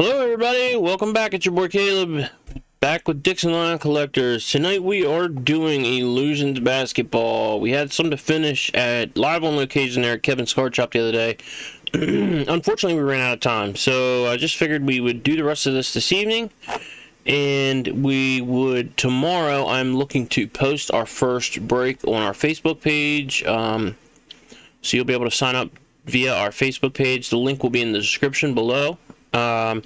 Hello everybody, welcome back. It's your boy Caleb, back with Dixon Line Collectors. Tonight we are doing Illusions Basketball. We had some to finish at live on location there at Kevin's Card Shop the other day. Unfortunately we ran out of time, so I just figured we would do the rest of this this evening. And we would, tomorrow I'm looking to post our first break on our Facebook page. Um, so you'll be able to sign up via our Facebook page. The link will be in the description below. Um,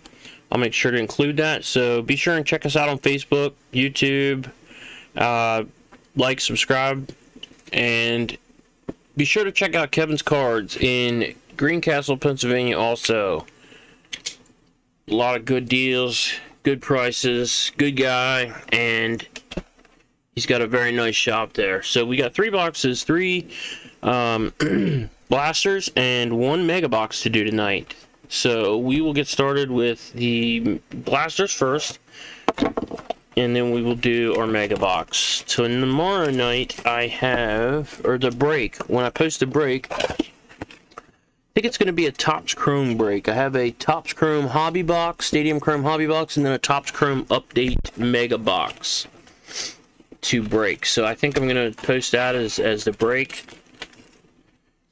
I'll make sure to include that. So be sure and check us out on Facebook, YouTube, uh, like, subscribe, and be sure to check out Kevin's Cards in Greencastle, Pennsylvania also. A lot of good deals, good prices, good guy, and he's got a very nice shop there. So we got three boxes, three um, blasters, and one mega box to do tonight. So we will get started with the blasters first, and then we will do our mega box. So tomorrow night I have, or the break, when I post the break, I think it's going to be a Topps Chrome break. I have a Topps Chrome Hobby Box, Stadium Chrome Hobby Box, and then a Topps Chrome Update Mega Box to break. So I think I'm going to post that as, as the break.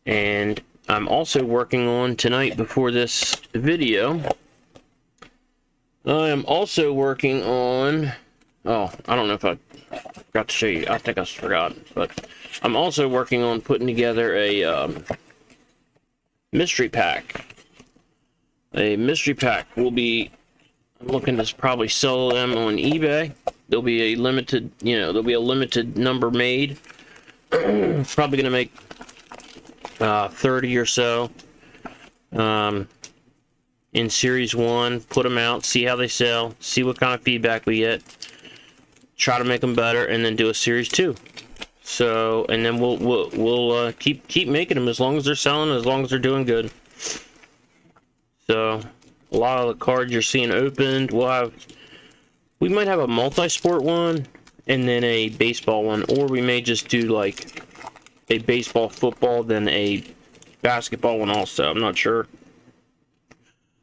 And I'm also working on tonight before this video. I am also working on, oh, I don't know if I forgot to show you. I think I forgot, but I'm also working on putting together a um, mystery pack. A mystery pack will be, I'm looking to probably sell them on eBay. There'll be a limited, you know, there'll be a limited number made. probably going to make uh, 30 or so um, in series one put them out see how they sell see what kind of feedback we get try to make them better and then do a series two. So and then we'll we'll, we'll uh, keep keep making them as long as they're selling as long as they're doing good. So a lot of the cards you're seeing opened we'll have we might have a multi-sport one and then a baseball one or we may just do like a baseball, football, then a basketball one also. I'm not sure.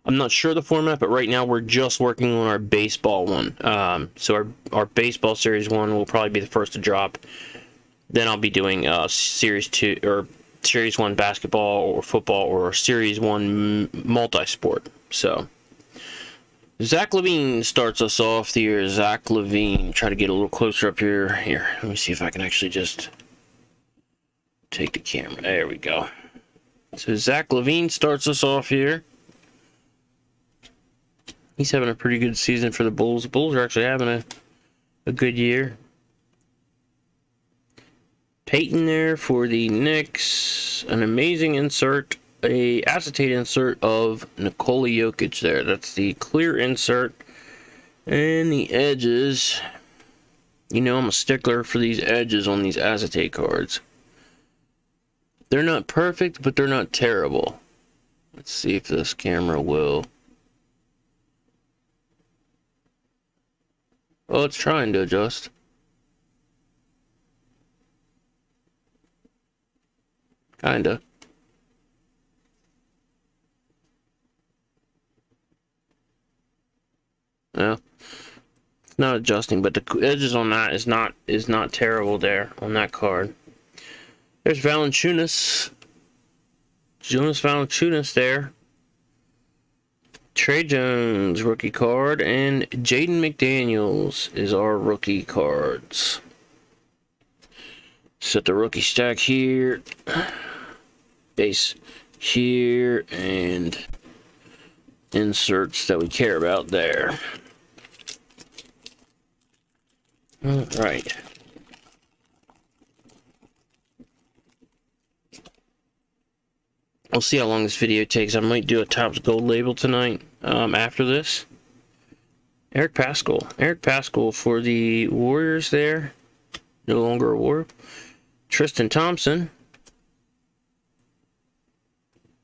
I'm not sure the format, but right now we're just working on our baseball one. Um, so our, our baseball series one will probably be the first to drop. Then I'll be doing uh, series two or series one basketball or football or series one multi-sport. So Zach LaVine starts us off here. Zach LaVine, Try to get a little closer up here. Here, let me see if I can actually just take the camera. There we go. So Zach LaVine starts us off here. He's having a pretty good season for the Bulls. The Bulls are actually having a, a good year. Payton there for the Knicks. An amazing insert. A acetate insert of Nikola Jokic there. That's the clear insert. And the edges. You know I'm a stickler for these edges on these acetate cards. They're not perfect, but they're not terrible. Let's see if this camera will. Oh, it's trying to adjust. Kinda. Well, it's not adjusting, but the edges on that is not is not terrible there on that card. There's Valanciunas. Jonas Valanciunas there. Tre Jones rookie card and Jaden McDaniels is our rookie cards. Set the rookie stack here. Base here and inserts that we care about there. All right. We'll see how long this video takes. I might do a Topps Gold label tonight um, after this. Eric Paschall. Eric Paschall for the Warriors there. No longer a War. Tristan Thompson.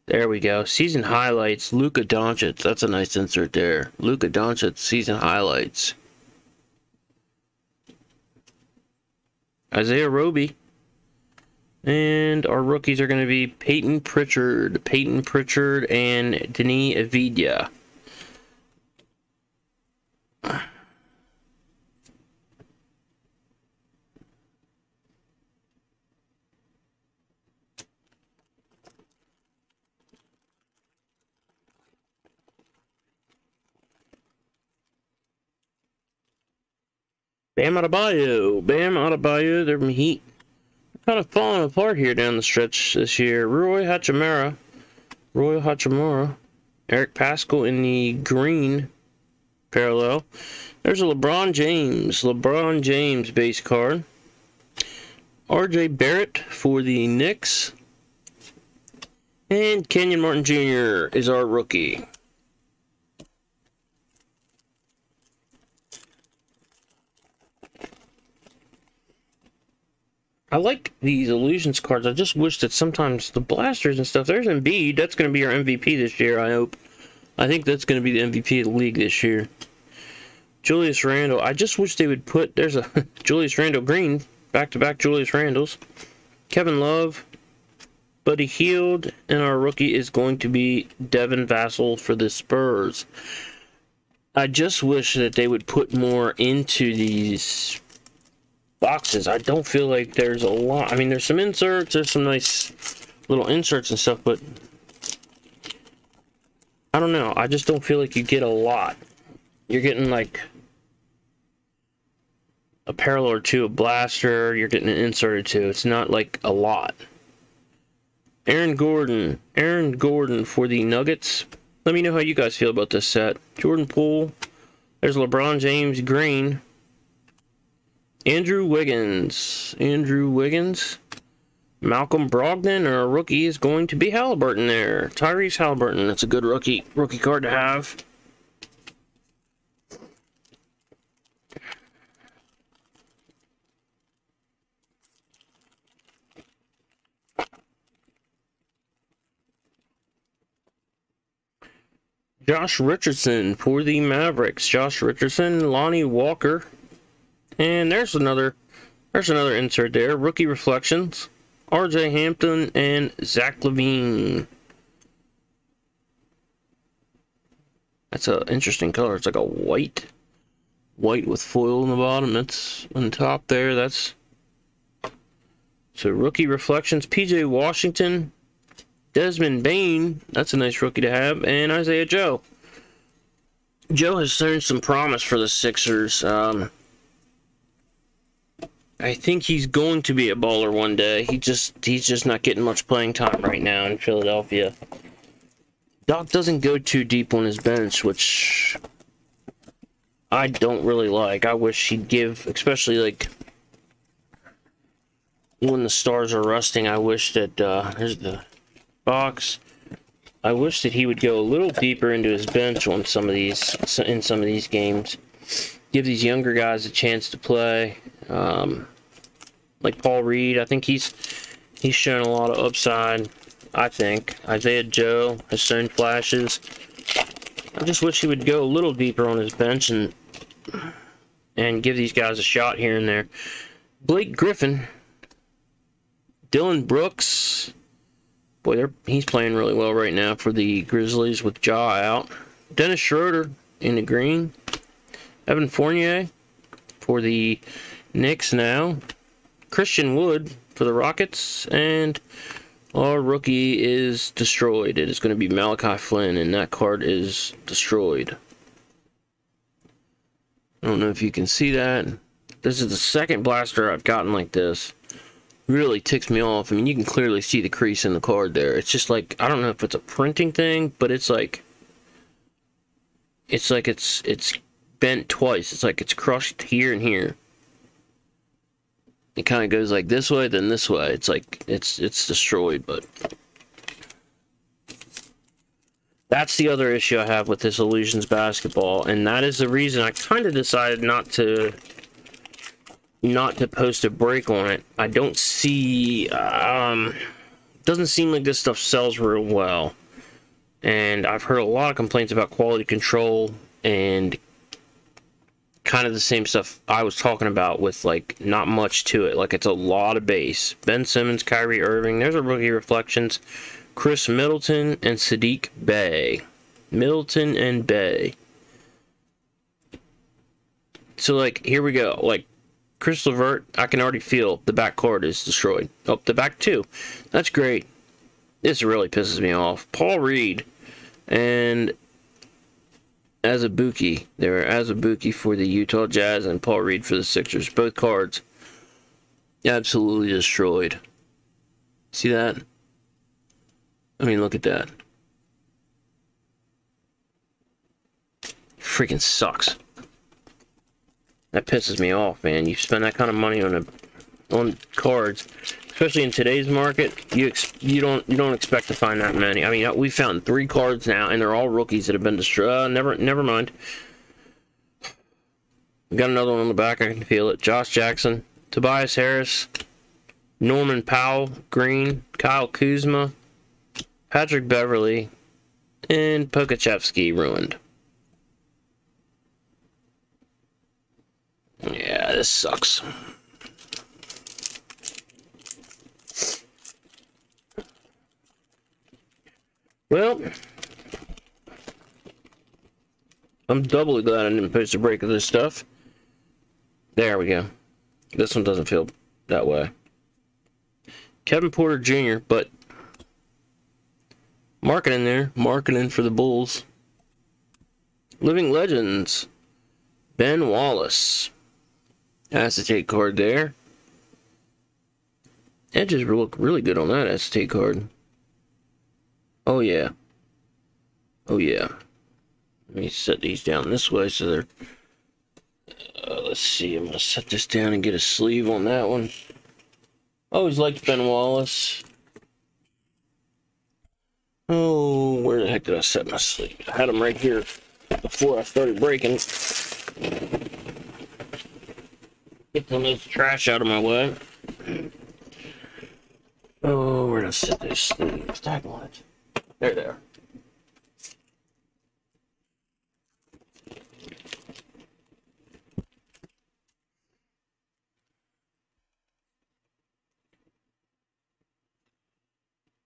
There we go. Season highlights. Luka Doncic. That's a nice insert there. Luka Doncic season highlights. Isaiah Roby. And our rookies are going to be Payton Pritchard, Payton Pritchard, and Deni Avdija. Bam Adebayo. Bam Adebayo. They're from heat. Kind of falling apart here down the stretch this year. Rui Hachimura. Rui Hachimura. Eric Paschall in the green parallel. There's a LeBron James. LeBron James base card. RJ Barrett for the Knicks. And Kenyon Martin Jr. is our rookie. I like these illusions cards. I just wish that sometimes the blasters and stuff. There's Embiid. That's going to be our MVP this year. I hope. I think that's going to be the MVP of the league this year. Julius Randle. I just wish they would put. There's a Julius Randle green. Back to back Julius Randles. Kevin Love. Buddy Hield. And our rookie is going to be Devin Vassell for the Spurs. I just wish that they would put more into these boxes. I don't feel like there's a lot. I mean, there's some inserts, there's some nice little inserts and stuff, but I don't know. I just don't feel like you get a lot. You're getting like a parallel or two, a blaster, you're getting an insert or two. It's not like a lot. Aaron Gordon. Aaron Gordon for the Nuggets. Let me know how you guys feel about this set. Jordan Poole. There's LeBron James Green. Andrew Wiggins. Andrew Wiggins. Malcolm Brogdon, our rookie, is going to be Halliburton there. Tyrese Halliburton. That's a good rookie rookie card to have. Josh Richardson for the Mavericks. Josh Richardson, Lonnie Walker, and there's another there's another insert there. Rookie Reflections. RJ Hampton and Zach LaVine. That's an interesting color. It's like a white. White with foil in the bottom. That's on top there. That's so rookie reflections. PJ Washington. Desmond Bane. That's a nice rookie to have. And Isaiah Joe. Joe has shown some promise for the Sixers. Um, I think he's going to be a baller one day. He just he's just not getting much playing time right now in Philadelphia. Doc doesn't go too deep on his bench, which I don't really like. I wish he'd give, especially like when the stars are rusting. I wish that uh, here's the box. I wish that he would go a little deeper into his bench on some of these in some of these games. Give these younger guys a chance to play. Um, like Paul Reed. I think he's he's shown a lot of upside. I think Isaiah Joe has shown flashes. I just wish he would go a little deeper on his bench and and give these guys a shot here and there. Blake Griffin, Dillon Brooks. Boy, they're, he's playing really well right now for the Grizzlies with Ja out. Dennis Schroeder in the green. Evan Fournier for the Knicks now. Christian Wood for the Rockets, and our rookie is destroyed. It is going to be Malachi Flynn, and that card is destroyed. I don't know if you can see that. This is the second blaster I've gotten like this. Really ticks me off. I mean, you can clearly see the crease in the card there. It's just like, I don't know if it's a printing thing, but it's like, it's like it's, it's bent twice. It's like it's crushed here and here it kind of goes like this way, then this way. It's like it's it's destroyed, but that's the other issue I have with this Illusions basketball, and that is the reason I kind of decided not to not to post a break on it. I don't see um doesn't seem like this stuff sells real well. And I've heard a lot of complaints about quality control and kind of the same stuff I was talking about with like not much to it. Like it's a lot of base. Ben Simmons, Kyrie Irving. There's a rookie reflections. Khris Middleton and Saddiq Bey. Middleton and Bey. So like here we go. Like Chris LeVert, I can already feel the back card is destroyed. Oh, the back too. That's great. This really pisses me off. Paul Reed and Azubuike. They were Azubuike for the Utah Jazz and Paul Reed for the Sixers. Both cards absolutely destroyed. See that? I mean, look at that. Freaking sucks. That pisses me off, man. You spend that kind of money on a on cards, especially in today's market. You you don't you don't expect to find that many. I mean, we found three cards now, and they're all rookies that have been destroyed. Uh, never never mind. We got another one on the back. I can feel it. Josh Jackson, Tobias Harris, Norman Powell, Green, Kyle Kuzma, Patrick Beverley, and Pokusevski ruined. Yeah, this sucks. Well, I'm doubly glad I didn't post a break of this stuff. There we go. This one doesn't feel that way. Kevin Porter Jr., but Markkanen there, Markkanen for the Bulls. Living Legends, Ben Wallace. Acetate card there. Edges look really good on that acetate card. Oh yeah. Oh yeah. Let me set these down this way so they're... Uh, let's see, I'm going to set this down and get a sleeve on that one. Always liked Ben Wallace. Oh, where the heck did I set my sleeve? I had them right here before I started breaking. Get some of this trash out of my way. Oh, where did I set these sleeves? Tag lines. There they are.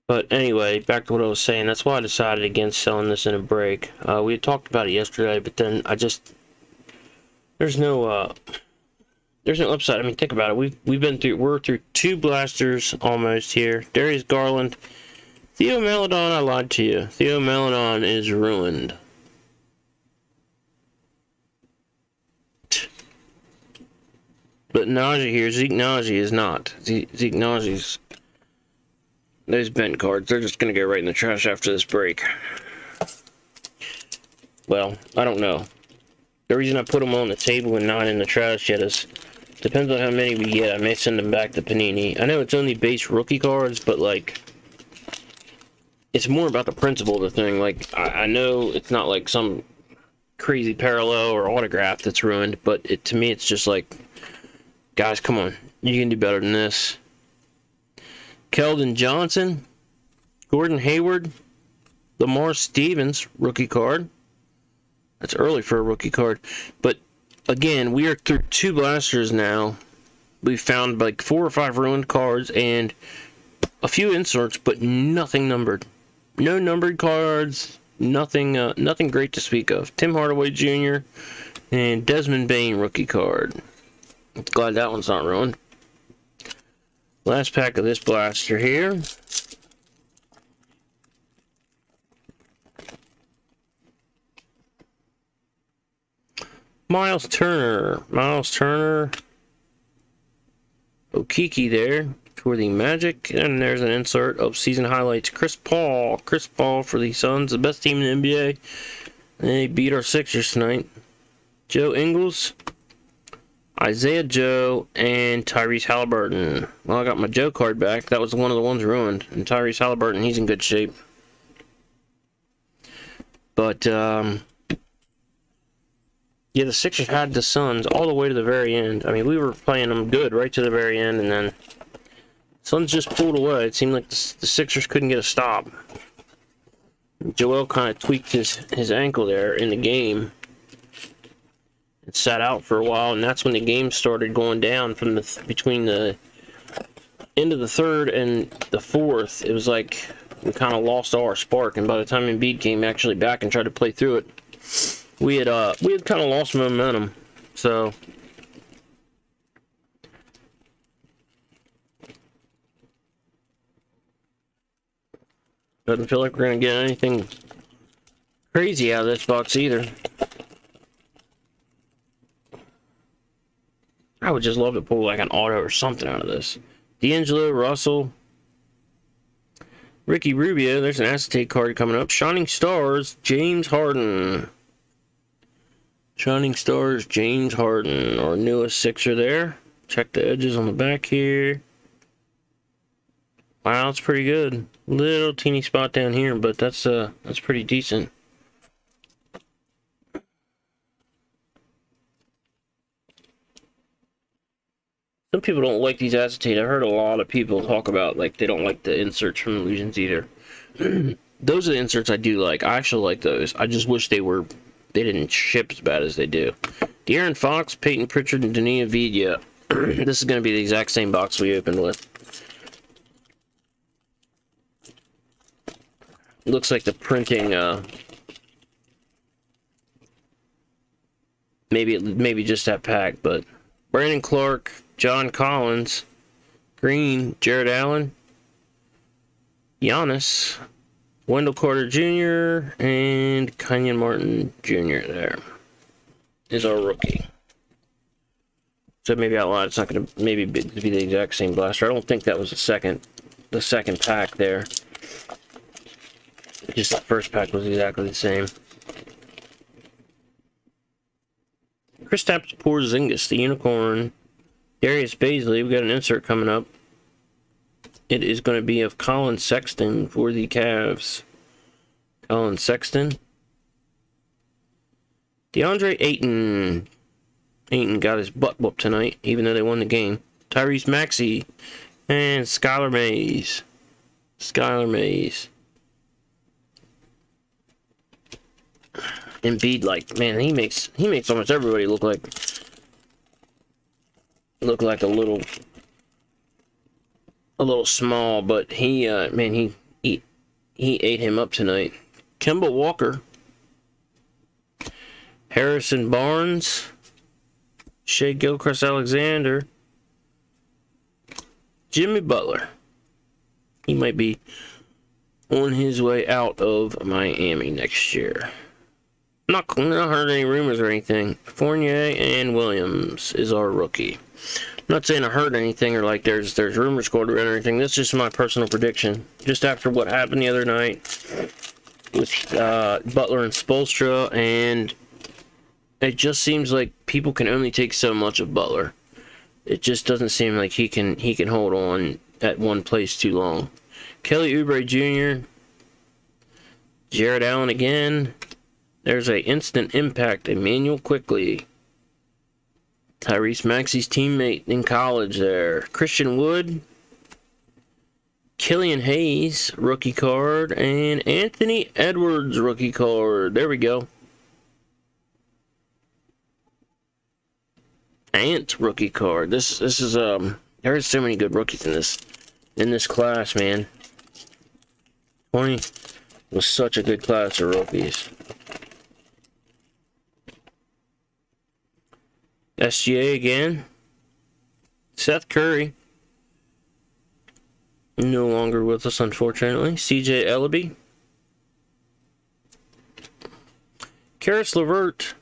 But anyway, back to what I was saying. That's why I decided against selling this in a break. Uh, we had talked about it yesterday, but then I just there's no uh, there's no upside. I mean, think about it. We've we've been through we're through two blasters almost here. Darius Garland, Theo Maledon. I lied to you. Theo Maledon is ruined. But Nnaji here, Zeke Nnaji is not. Zeke, Nnaji's those bent cards, they're just going to go right in the trash after this break. Well, I don't know. The reason I put them on the table and not in the trash yet is depends on how many we get. I may send them back to Panini. I know it's only base rookie cards, but like it's more about the principle of the thing. Like I, I know it's not like some crazy parallel or autograph that's ruined, but it to me it's just like guys, come on, you can do better than this. Keldon Johnson, Gordon Hayward, Lamar Stevens, rookie card. That's early for a rookie card. But again, we are through two blasters now. We found like four or five ruined cards and a few inserts, but nothing numbered. No numbered cards. Nothing. Uh, nothing great to speak of. Tim Hardaway Jr. and Desmond Bane rookie card. Glad that one's not ruined. Last pack of this blaster here. Miles Turner. Miles Turner. Okeke there for the Magic. And there's an insert of season highlights. Chris Paul. Chris Paul for the Suns, the best team in the NBA. They beat our Sixers tonight. Joe Ingles. Isaiah Joe and Tyrese Halliburton. Well, I got my Joe card back. That was one of the ones ruined. And Tyrese Halliburton, he's in good shape. But, um, yeah, the Sixers had the Suns all the way to the very end. I mean, we were playing them good right to the very end, and then Suns just pulled away. It seemed like the, the Sixers couldn't get a stop. Joel kind of tweaked his, his ankle there in the game. and sat out for a while, and that's when the game started going down from the between the end of the third and the fourth. It was like we kind of lost all our spark, and by the time Embiid came actually back and tried to play through it, we had uh we had kind of lost momentum. So doesn't feel like we're gonna get anything crazy out of this box either. I would just love to pull like an auto or something out of this. D'Angelo Russell. Ricky Rubio. There's an acetate card coming up. Shining Stars. James Harden. Shining Stars. James Harden. Our newest Sixer there. Check the edges on the back here. Wow, it's pretty good. Little teeny spot down here, but that's uh that's pretty decent. Some people don't like these acetate. I heard a lot of people talk about like they don't like the inserts from Illusions either. those are the inserts I do like. I actually like those. I just wish they were they didn't ship as bad as they do. De'Aaron Fox, Payton Pritchard, and Deni Avdija. this is going to be the exact same box we opened with. Looks like the printing, uh, maybe maybe just that pack, but Brandon Clarke, John Collins, Green, Jarrett Allen, Giannis, Wendell Carter Jr., and Kenyon Martin Jr. there is our rookie. So maybe out loud, it's not going to maybe be, be the exact same blaster. I don't think that was the second, the second pack there. Just the first pack was exactly the same. Kristaps Porzingis, the unicorn, Darius Bazley, we got an insert coming up. It is going to be of Collin Sexton for the Cavs. Collin Sexton. DeAndre Ayton. Ayton got his butt whooped tonight, even though they won the game. Tyrese Maxey and Skylar Mays. Skylar Mays. Embiid, like, man, he makes he makes almost everybody look like look like a little a little small, but he uh man he he he ate him up tonight. Kemba Walker, Harrison Barnes, Shai Gilgeous-Alexander, Jimmy Butler. He might be on his way out of Miami next year. Not, not heard any rumors or anything. Fournier and Williams is our rookie. I'm not saying I heard anything or like there's there's rumors going around or anything. This is just my personal prediction. Just after what happened the other night with uh, Butler and Spoelstra, and it just seems like people can only take so much of Butler. It just doesn't seem like he can he can hold on at one place too long. Kelly Oubre Jr., Jarrett Allen again, there's a instant impact, Immanuel Quickley. Tyrese Maxey's teammate in college there. Christian Wood. Killian Hayes, rookie card. And Anthony Edwards, rookie card. There we go. Ant rookie card. This this is um there's so many good rookies in this in this class, man. 20 was such a good class of rookies. SGA again. Seth Curry. No longer with us, unfortunately. CJ Elleby. Caris LeVert.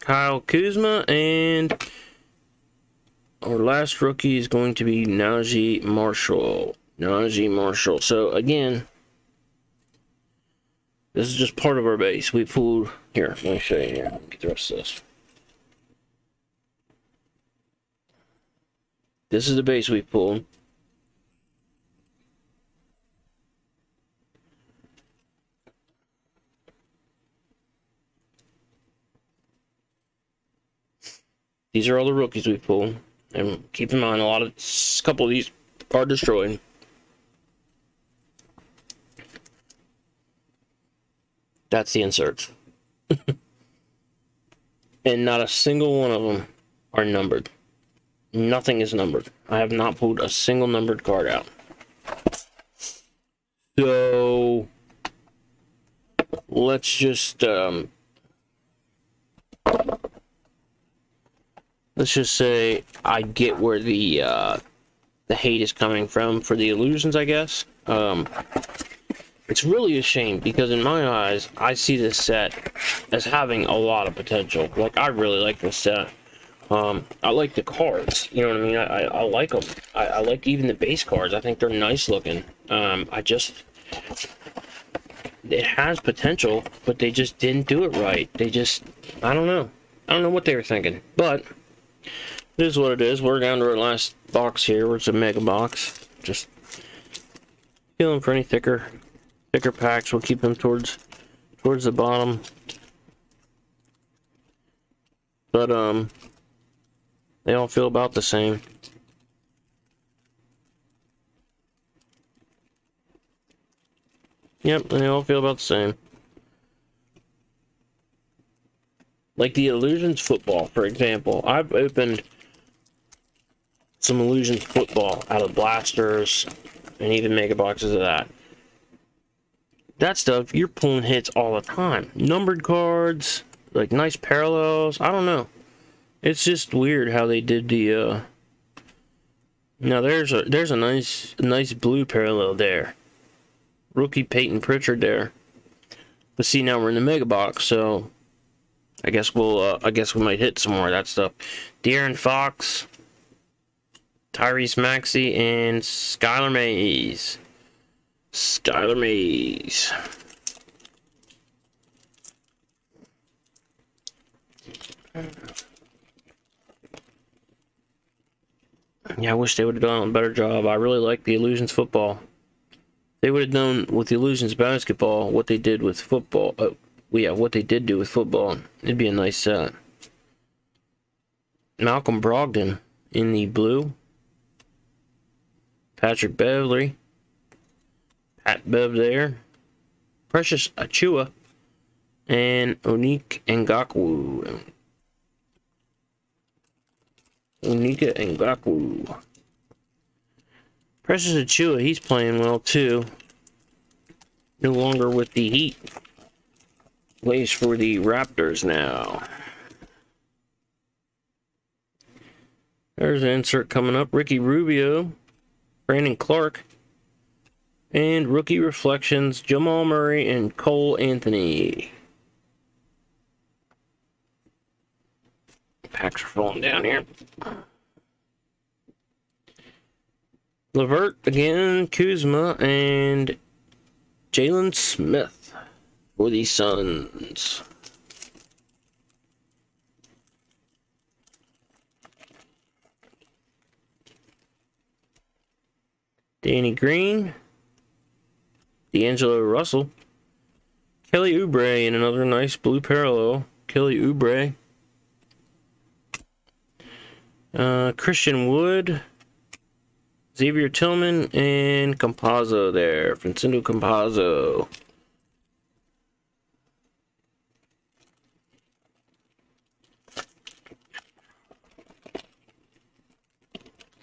Kyle Kuzma. And our last rookie is going to be Naji Marshall. Naji Marshall. So, again, this is just part of our base. We pulled... Here, let me show you here. Get the rest of this. This is the base we pulled. These are all the rookies we pulled. And keep in mind, a lot of, a couple of these are destroyed. That's the inserts. and not a single one of them are numbered. Nothing is numbered. I have not pulled a single numbered card out. So let's just um, let's just say I get where the uh, the hate is coming from for the illusions, I guess. Um, it's really a shame because in my eyes, I see this set as having a lot of potential. Like, I really like this set. Um, I like the cards, you know what I mean? I, I, I like them. I, I, like even the base cards. I think they're nice looking. Um, I just, it has potential, but they just didn't do it right. They just, I don't know. I don't know what they were thinking, but it is what it is. We're down to our last box here, it's a mega box. Just feeling for any thicker thicker packs. We'll keep them towards towards the bottom. But um they all feel about the same. Yep, they all feel about the same. Like the Illusions football, for example. I've opened some Illusions football out of blasters and even mega boxes of that that stuff, you're pulling hits all the time. Numbered cards, like nice parallels. I don't know. It's just weird how they did the. uh Now there's a there's a nice nice blue parallel there. Rookie Payton Pritchard there. But see now we're in the mega box, so I guess we'll uh, I guess we might hit some more of that stuff. De'Aaron Fox, Tyrese Maxey, and Skylar Mays. Skylar Mays. Yeah, I wish they would have done a better job. I really like the Illusions football. They would have done with the Illusions basketball what they did with football. Uh, yeah, what they did do with football. It'd be a nice set. Malcolm Brogdon in the blue. Patrick Beverley. Pat Bev there. Precious Achiuwa. And Onyeka Okongwu. Onyeka Okongwu. Precious Achiuwa, he's playing well too. No longer with the Heat. Plays for the Raptors now. There's an insert coming up. Ricky Rubio. Brandon Clarke, And rookie reflections, Jamal Murray and Cole Anthony. Packs are falling down here. Levert again, Kuzma, and Jalen Smith for the Suns. Danny Green. D'Angelo Russell. Kelly Oubre in another nice blue parallel. Kelly Oubre. Uh, Christian Wood. Xavier Tillman and Campazzo there. Francisco Campazzo.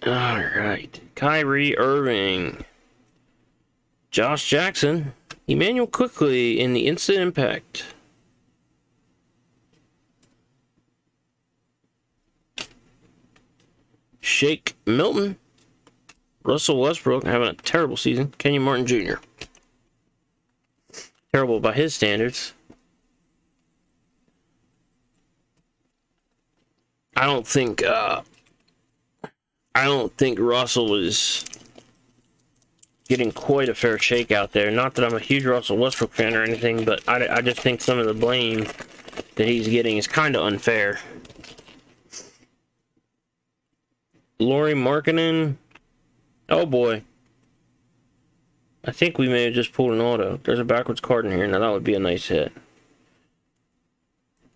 All right. Kyrie Irving. Josh Jackson, Immanuel Quickley in the instant impact. Shake Milton. Russell Westbrook having a terrible season. Kenyon Martin Jr. Terrible by his standards. I don't think uh, I don't think Russell is getting quite a fair shake out there. Not that I'm a huge Russell Westbrook fan or anything, but I, I just think some of the blame that he's getting is kind of unfair. Lauri Markkanen. Oh boy. I think we may have just pulled an auto. There's a backwards card in here. Now that would be a nice hit.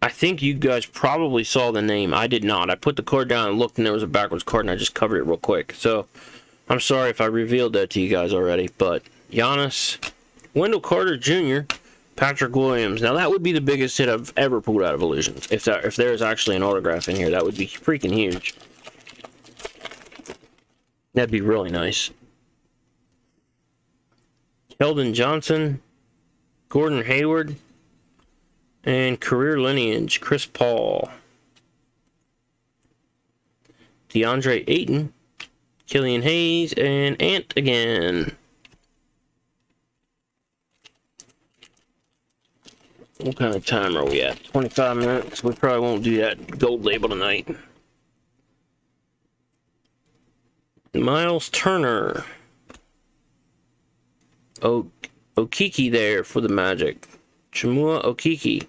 I think you guys probably saw the name. I did not. I put the card down and looked and there was a backwards card and I just covered it real quick. So I'm sorry if I revealed that to you guys already, but Giannis, Wendell Carter Jr., Patrick Williams. Now that would be the biggest hit I've ever pulled out of Illusions. If that, if there is actually an autograph in here, that would be freaking huge. That'd be really nice. Keldon Johnson, Gordon Hayward, and career lineage Chris Paul. DeAndre Ayton, Killian Hayes, and Ant again. What kind of time are we at? 25 minutes. We probably won't do that gold label tonight. Miles Turner. O Okeke there for the Magic. Chuma Okeke.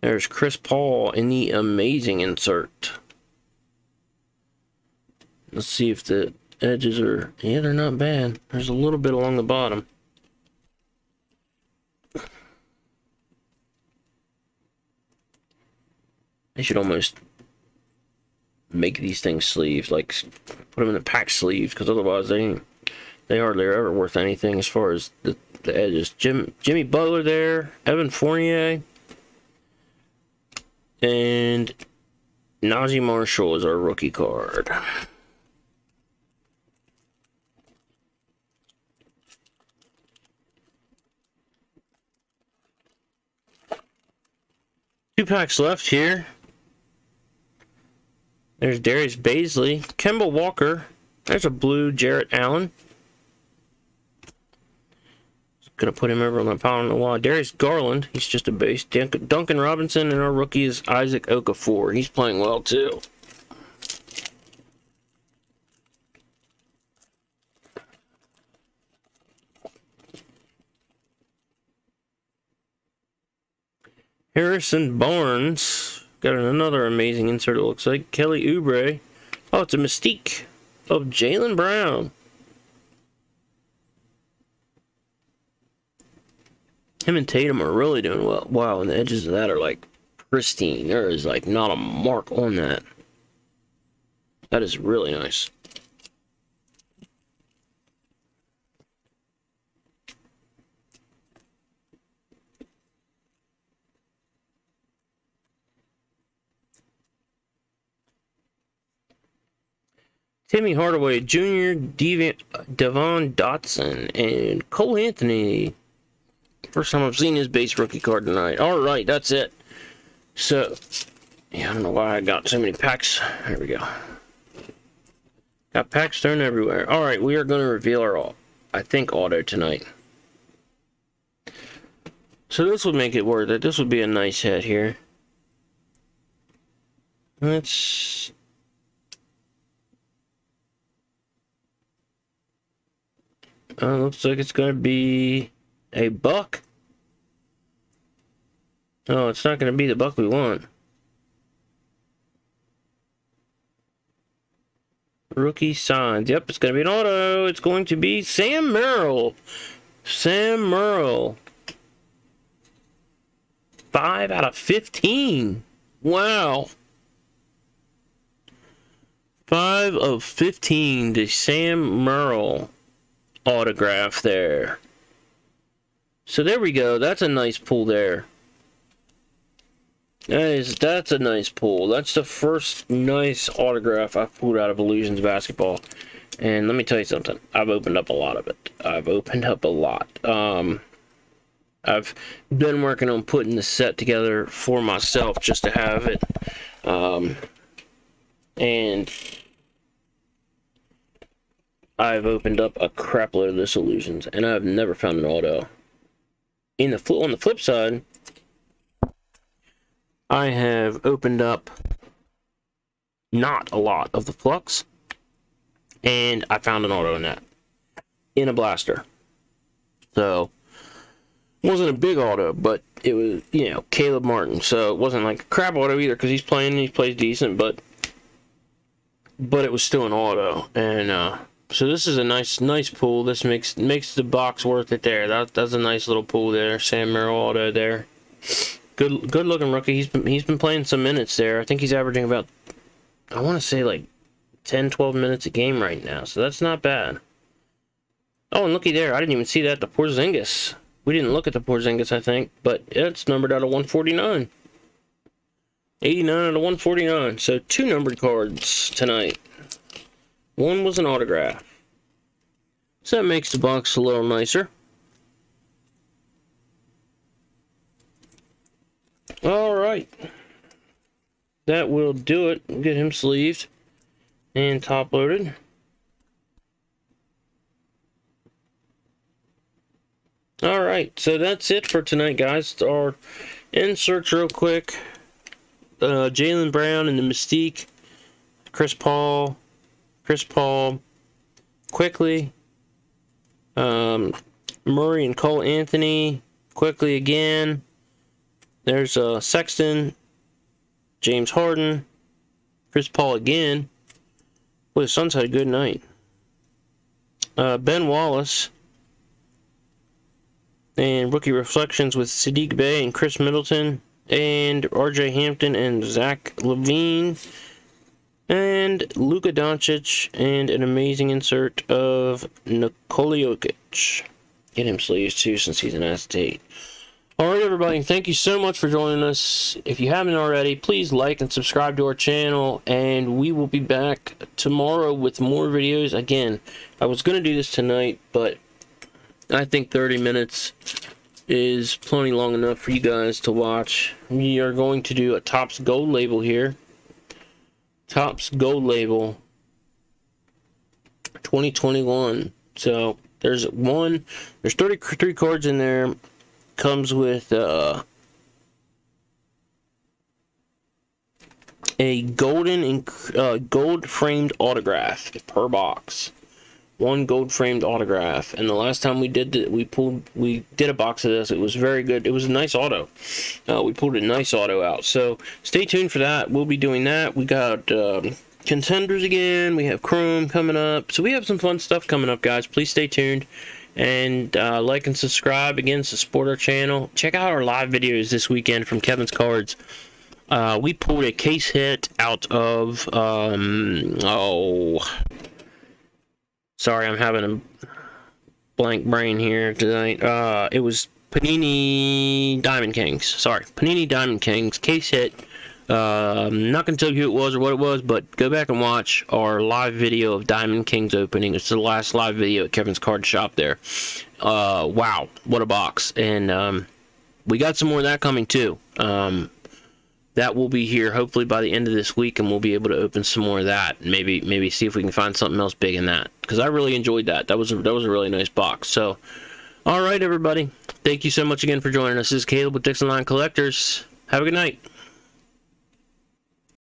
There's Chris Paul in the amazing insert. Let's see if the edges are... Yeah, they're not bad. There's a little bit along the bottom. I should almost make these things sleeves, like put them in the pack sleeves, because otherwise they they hardly are ever worth anything as far as the, the edges. Jim Jimmy Butler there, Evan Fournier, and Naji Marshall is our rookie card. Two packs left here. There's Darius Bazley. Kemba Walker. There's a blue Jarrett Allen. Gonna put him over on the pile on the wall. Darius Garland. He's just a base. Duncan Robinson. And our rookie is Isaac Okafor. He's playing well too. Harrison Barnes. Got another amazing insert, it looks like. Kelly Oubre. Oh, it's a Mystique of Jaylen Brown. Him and Tatum are really doing well. Wow, and the edges of that are like pristine. There is like not a mark on that. That is really nice. Timmy Hardaway Jr., Devon Dotson, and Cole Anthony. First time I've seen his base rookie card tonight. All right, that's it. So, yeah, I don't know why I got so many packs. There we go. Got packs thrown everywhere. All right, we are going to reveal our, I think, auto tonight. So this would make it worth it. This would be a nice hit here. Let's Uh, looks like it's going to be a buck. No, it's not going to be the buck we want. Rookie signs. Yep, it's going to be an auto. It's going to be Sam Merrill. Sam Merrill. 5 out of 15. Wow. 5 of 15 to Sam Merrill autograph there. So there we go. That's a nice pull there. That is, that's a nice pull. That's the first nice autograph I've pulled out of Illusions Basketball. And let me tell you something. I've opened up a lot of it. I've opened up a lot. Um, I've been working on putting the set together for myself just to have it. Um, and I've opened up a crap load of this illusions, and I've never found an auto. In the on the flip side, I have opened up not a lot of the flux, and I found an auto in that in a blaster. So wasn't a big auto, but it was you know Caleb Martin, so it wasn't like a crap auto either because he's playing, he plays decent, but but it was still an auto, and uh, so this is a nice nice pool. This makes makes the box worth it there. That that's a nice little pool there. Sam Merrill there. Good good looking rookie. He's been he's been playing some minutes there. I think he's averaging about I want to say like 10 12 minutes a game right now. So that's not bad. Oh, and looky there. I didn't even see that the Porzingis. We didn't look at the Porzingis, I think, but it's numbered out of 149. 89 out of 149. So two numbered cards tonight. One was an autograph. So that makes the box a little nicer. Alright. that will do it. Get him sleeved and top loaded. All right, so that's it for tonight, guys. Our inserts real quick. Uh, Jaylen Brown and the Mystique. Chris Paul. Chris Paul. Quickley, Um, Murray and Cole Anthony. Quickley again. There's uh, Sexton. James Harden. Chris Paul again. Boy, the Suns had a good night. Uh, ben Wallace and rookie reflections with Saddiq Bey and Khris Middleton and RJ Hampton and Zach LaVine and Luka Doncic and an amazing insert of Nikola Jokic. Get him sleeves too since he's an acetate. Alright everybody, thank you so much for joining us. If you haven't already, please like and subscribe to our channel and we will be back tomorrow with more videos. Again, I was going to do this tonight, but I think 30 minutes is plenty long enough for you guys to watch. We are going to do a Topps Gold label here. Topps Gold label 2021. So there's one, there's 33 cards in there. Comes with uh, a golden uh, gold framed autograph per box one gold framed autograph. And the last time we did it we pulled we did a box of this it was very good. It was a nice auto. Uh, we pulled a nice auto out. So stay tuned for that. We'll be doing that. We got um, contenders again. We have chrome coming up. So we have some fun stuff coming up guys. Please stay tuned. And uh, like and subscribe again to support our channel. Check out our live videos this weekend from kevin's cards. Uh, we pulled a case hit out of um, oh Sorry, I'm having a blank brain here tonight. Uh, it was Panini Diamond Kings. Sorry, Panini Diamond Kings case hit. Uh, I'm not going to tell you who it was or what it was, but go back and watch our live video of Diamond Kings opening. It's the last live video at Kevin's Card Shop there. Uh, wow, what a box. And um, we got some more of that coming too. Um, that will be here hopefully by the end of this week and we'll be able to open some more of that maybe maybe see if we can find something else big in that because i really enjoyed that. That was a, that was a really nice box. So all right everybody. Thank you so much again for joining us. This is caleb with dixon line collectors. Have a good night